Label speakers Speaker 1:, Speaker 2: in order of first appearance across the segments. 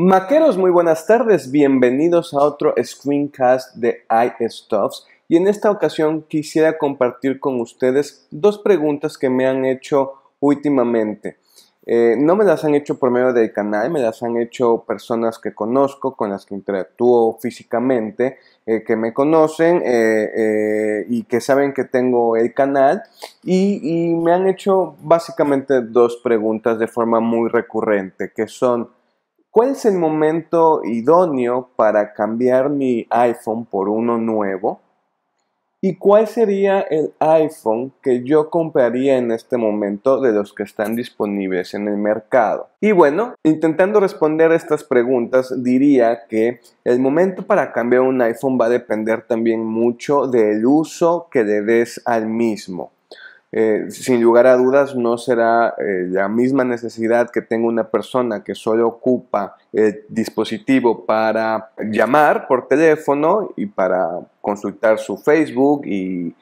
Speaker 1: Maqueros, muy buenas tardes, bienvenidos a otro screencast de iStuffs. Y en esta ocasión quisiera compartir con ustedes dos preguntas que me han hecho últimamente. Eh, no me las han hecho por medio del canal, me las han hecho personas que conozco, con las que interactúo físicamente, eh, que me conocen eh, y que saben que tengo el canal. Y, y me han hecho básicamente dos preguntas de forma muy recurrente, que son ¿Cuál es el momento idóneo para cambiar mi iPhone por uno nuevo? ¿Y cuál sería el iPhone que yo compraría en este momento de los que están disponibles en el mercado? Y bueno, intentando responder estas preguntas, diría que el momento para cambiar un iPhone va a depender también mucho del uso que le des al mismo. Eh, sin lugar a dudas no será eh, la misma necesidad que tenga una persona que solo ocupa el dispositivo para llamar por teléfono y para consultar su Facebook y,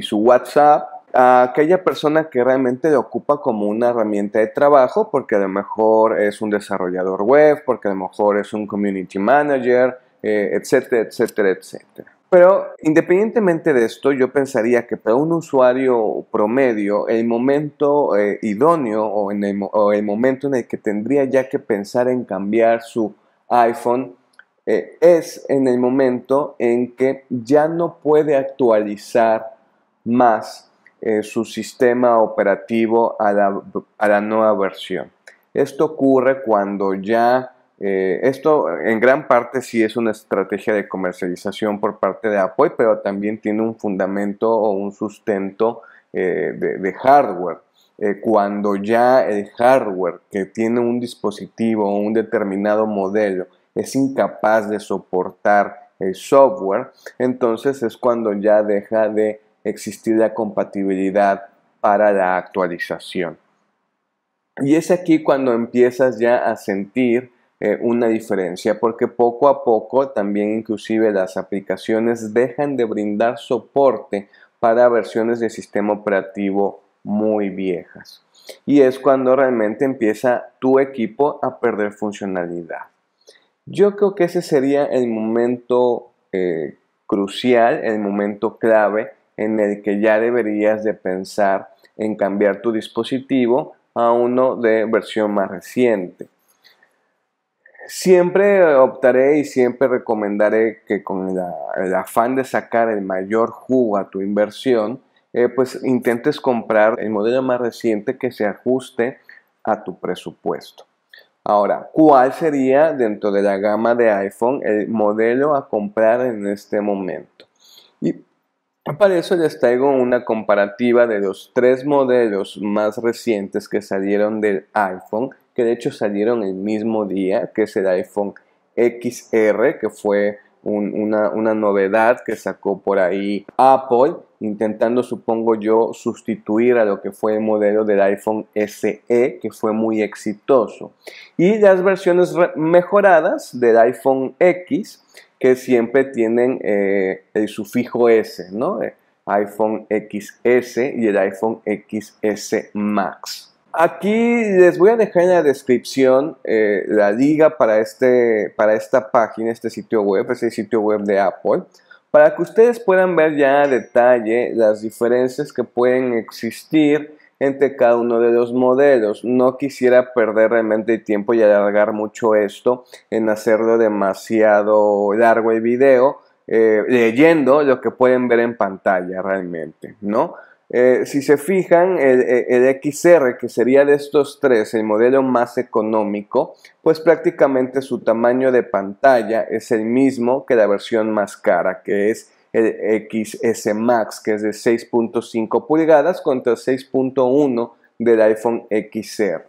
Speaker 1: su WhatsApp a aquella persona que realmente lo ocupa como una herramienta de trabajo porque a lo mejor es un desarrollador web, porque a lo mejor es un community manager, eh, etcétera, etcétera, etcétera. Pero independientemente de esto, yo pensaría que para un usuario promedio, el momento eh, idóneo o, el, momento en el que tendría ya que pensar en cambiar su iPhone eh, es en el momento en que ya no puede actualizar más eh, su sistema operativo a la nueva versión. Esto ocurre cuando ya eh, esto en gran parte sí es una estrategia de comercialización por parte de Apple, pero también tiene un fundamento o un sustento eh, de, hardware. Eh, cuando ya el hardware que tiene un dispositivo o un determinado modelo es incapaz de soportar el software, entonces es cuando ya deja de existir la compatibilidad para la actualización. Y es aquí cuando empiezas ya a sentir eh, una diferencia porque poco a poco también inclusive las aplicaciones dejan de brindar soporte para versiones de sistema operativo muy viejas. Y es cuando realmente empieza tu equipo a perder funcionalidad. Yo creo que ese sería el momento eh, crucial, el momento clave en el que ya deberías de pensar en cambiar tu dispositivo a uno de versión más reciente. Siempre optaré y siempre recomendaré que con el afán de sacar el mayor jugo a tu inversión, eh, pues intentes comprar el modelo más reciente que se ajuste a tu presupuesto. Ahora, ¿cuál sería dentro de la gama de iPhone el modelo a comprar en este momento? Y para eso les traigo una comparativa de los tres modelos más recientes que salieron del iPhone que de hecho salieron el mismo día, que es el iPhone XR, que fue una, novedad que sacó por ahí Apple, intentando, supongo yo, sustituir a lo que fue el modelo del iPhone SE, que fue muy exitoso. Y las versiones mejoradas del iPhone X, que siempre tienen eh, el sufijo S, ¿no? iPhone XS y el iPhone XS Max. Aquí les voy a dejar en la descripción eh, la liga para, este, para esta página, este sitio web, este sitio web de Apple, para que ustedes puedan ver ya a detalle las diferencias que pueden existir entre cada uno de los modelos. No quisiera perder realmente tiempo y alargar mucho esto en hacerlo demasiado largo el video, eh, leyendo lo que pueden ver en pantalla realmente, ¿no? Eh, si se fijan, el, XR, que sería de estos tres el modelo más económico, pues prácticamente su tamaño de pantalla es el mismo que la versión más cara, que es el XS Max, que es de 6.5 pulgadas contra 6.1 del iPhone XR.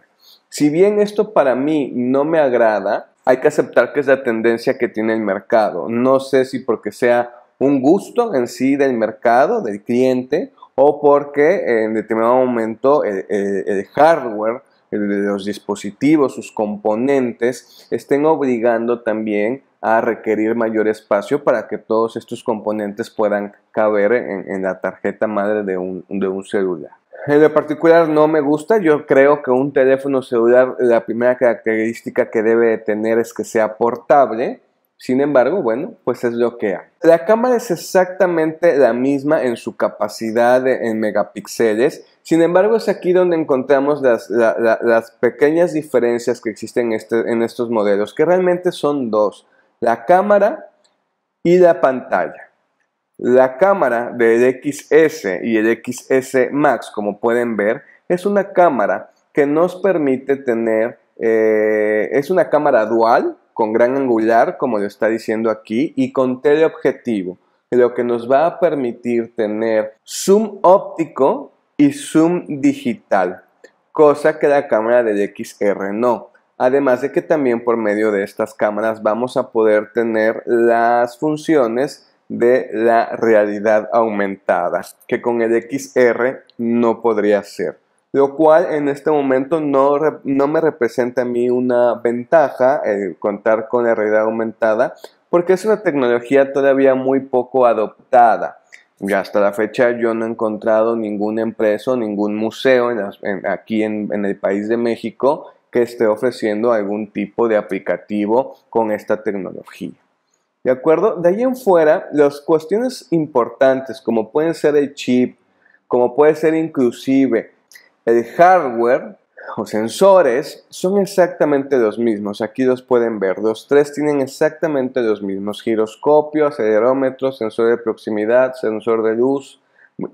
Speaker 1: Si bien esto para mí no me agrada, hay que aceptar que es la tendencia que tiene el mercado. No sé si porque sea un gusto en sí del mercado, del cliente, o porque en determinado momento el, hardware los dispositivos, sus componentes, estén obligando también a requerir mayor espacio para que todos estos componentes puedan caber en, la tarjeta madre de un, de un celular. En lo particular no me gusta, yo creo que un teléfono celular la primera característica que debe tener es que sea portable, sin embargo, bueno, pues es lo que hay. La cámara es exactamente la misma en su capacidad en megapíxeles, sin embargo es aquí donde encontramos las, pequeñas diferencias que existen en, este, en estos modelos, que realmente son dos, la cámara y la pantalla. La cámara del XS y el XS Max, como pueden ver, es una cámara que nos permite tener, eh, es una cámara dual con gran angular, como lo está diciendo aquí, y con teleobjetivo, lo que nos va a permitir tener zoom óptico y zoom digital, cosa que la cámara del XR no. Además de que también por medio de estas cámaras vamos a poder tener las funciones de la realidad aumentada, que con el XR no podría ser. Lo cual en este momento no, no me representa a mí una ventaja el contar con la realidad aumentada, porque es una tecnología todavía muy poco adoptada. Ya hasta la fecha yo no he encontrado ninguna empresa o ningún museo aquí en, en el país de México que esté ofreciendo algún tipo de aplicativo con esta tecnología. ¿De acuerdo? De ahí en fuera, las cuestiones importantes, como pueden ser el chip, como puede ser inclusive el hardware o sensores, son exactamente los mismos. Aquí los pueden ver. Los tres tienen exactamente los mismos. Giroscopio, acelerómetro, sensor de proximidad, sensor de luz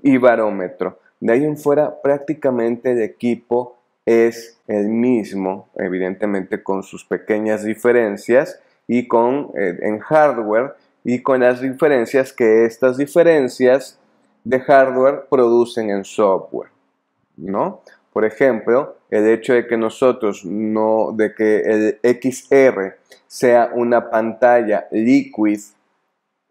Speaker 1: y barómetro. De ahí en fuera, prácticamente el equipo es el mismo, evidentemente con sus pequeñas diferencias y con eh, en hardware y con las diferencias que estas diferencias de hardware producen en software, ¿no? Por ejemplo, el hecho de que nosotros no, de que el XR sea una pantalla liquid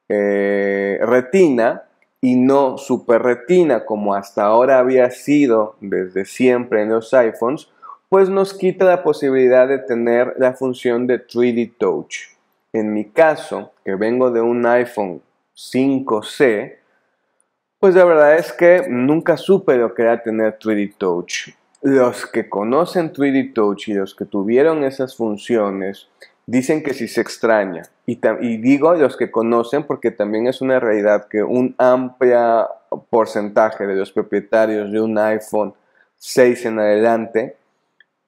Speaker 1: eh, retina y no super retina como hasta ahora había sido desde siempre en los iPhones, pues nos quita la posibilidad de tener la función de 3D Touch. En mi caso, que vengo de un iPhone 5C, pues la verdad es que nunca supe lo que era tener 3D Touch. Los que conocen 3D Touch y los que tuvieron esas funciones dicen que sí se extraña. Y, digo los que conocen porque también es una realidad que un amplio porcentaje de los propietarios de un iPhone 6 en adelante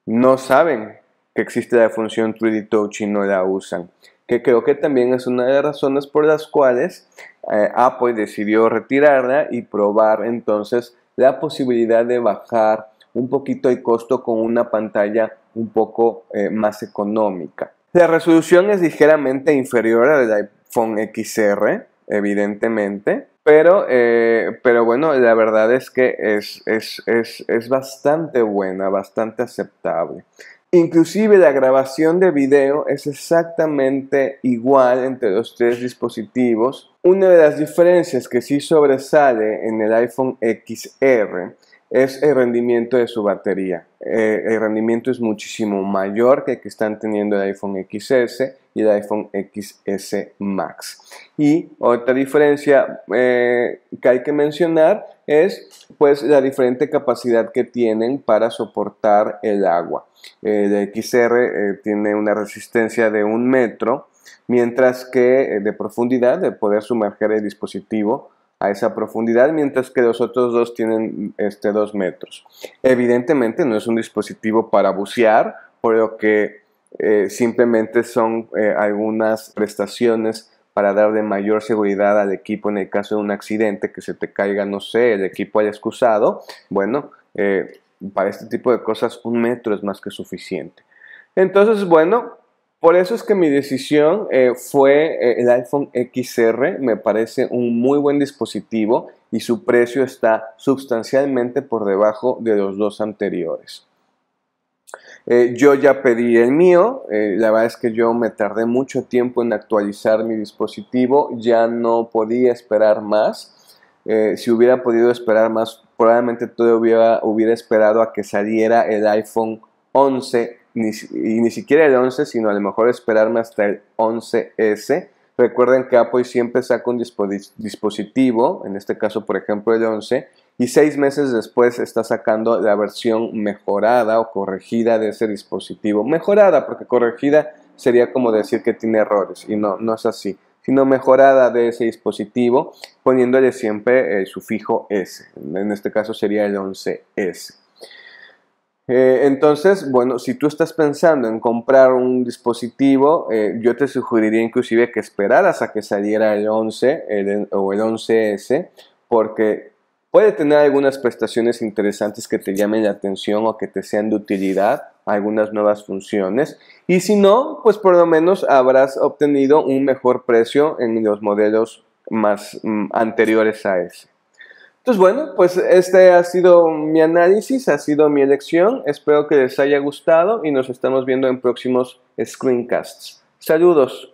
Speaker 1: no saben que existe la función 3D Touch y no la usan. Que creo que también es una de las razones por las cuales eh, Apple decidió retirarla y probar entonces la posibilidad de bajar un poquito el costo con una pantalla un poco eh, más económica. La resolución es ligeramente inferior a la del iPhone XR, evidentemente, pero, eh, pero bueno, la verdad es que es, es, es, es bastante buena, bastante aceptable. Inclusive la grabación de video es exactamente igual entre los tres dispositivos. Una de las diferencias que sí sobresale en el iPhone XR es el rendimiento de su batería. Eh, el rendimiento es muchísimo mayor que el que están teniendo el iPhone XS y el iPhone XS Max. Y otra diferencia eh, que hay que mencionar es pues la diferente capacidad que tienen para soportar el agua. El XR eh, tiene una resistencia de un metro, mientras que de profundidad de poder sumerger el dispositivo a esa profundidad, mientras que los otros dos tienen este, dos metros. Evidentemente no es un dispositivo para bucear, por lo que eh, simplemente son eh, algunas prestaciones para darle mayor seguridad al equipo en el caso de un accidente, que se te caiga, no sé, el equipo haya excusado. Bueno, eh, para este tipo de cosas un metro es más que suficiente. Entonces, bueno, por eso es que mi decisión eh, fue eh, el iPhone XR, me parece un muy buen dispositivo y su precio está sustancialmente por debajo de los dos anteriores. Eh, yo ya pedí el mío, la verdad es que yo me tardé mucho tiempo en actualizar mi dispositivo, ya no podía esperar más. si hubiera podido esperar más, probablemente todavía hubiera esperado a que saliera el iPhone 11 ni, y ni siquiera el 11, sino a lo mejor esperarme hasta el 11S. Recuerden que Apple siempre saca un dispositivo, en este caso por ejemplo el 11, y seis meses después está sacando la versión mejorada o corregida de ese dispositivo. Mejorada, porque corregida sería como decir que tiene errores y no, no es así, sino mejorada de ese dispositivo poniéndole siempre el sufijo S. En este caso sería el 11S. Eh, entonces, bueno, si tú estás pensando en comprar un dispositivo, eh, yo te sugeriría inclusive que esperaras a que saliera el 11 o el 11S, porque puede tener algunas prestaciones interesantes que te llamen la atención o que te sean de utilidad, algunas nuevas funciones. Y si no, pues por lo menos habrás obtenido un mejor precio en los modelos más mm, anteriores a ese. Entonces, bueno, pues este ha sido mi análisis, ha sido mi elección. Espero que les haya gustado y nos estamos viendo en próximos screencasts. Saludos.